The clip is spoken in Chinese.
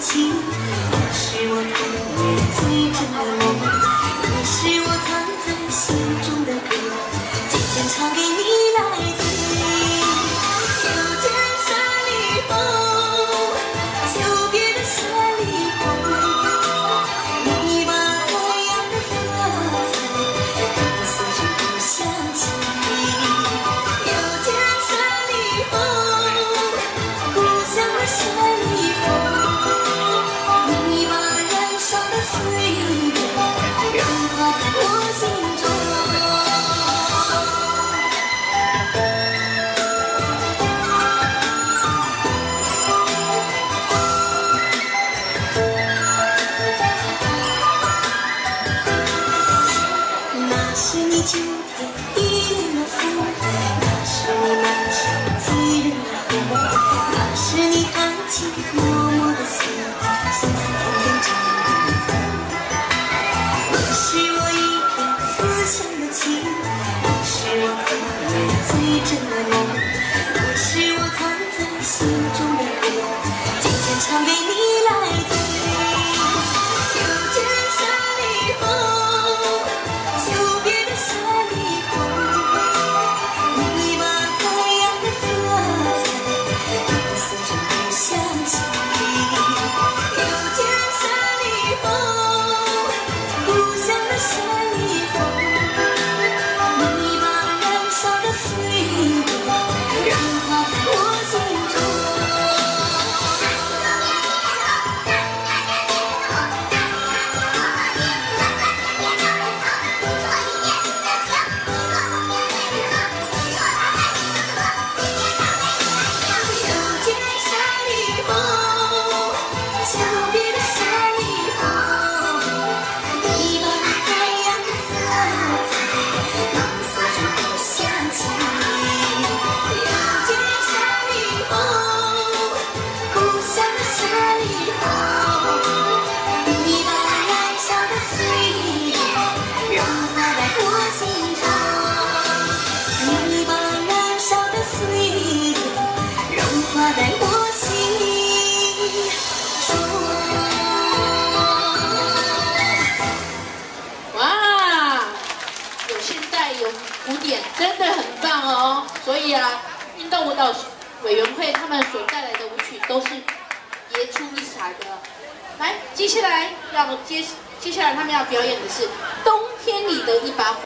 情，你是我童年最真的梦，你是我藏在心中的歌，今天唱给你来听。是你秋天一脸的风，那是你满山醉人的红，那是你含情脉脉的心，酸酸甜甜真人疼。你是我一片思乡的情，你是我童年最真的梦，哇！有现代，有古典，真的很棒哦。所以啊，运动舞蹈委员会他们所带来的舞曲都是别出一彩的。来，接下来要接接下来他们要表演的是冬天里的一把火。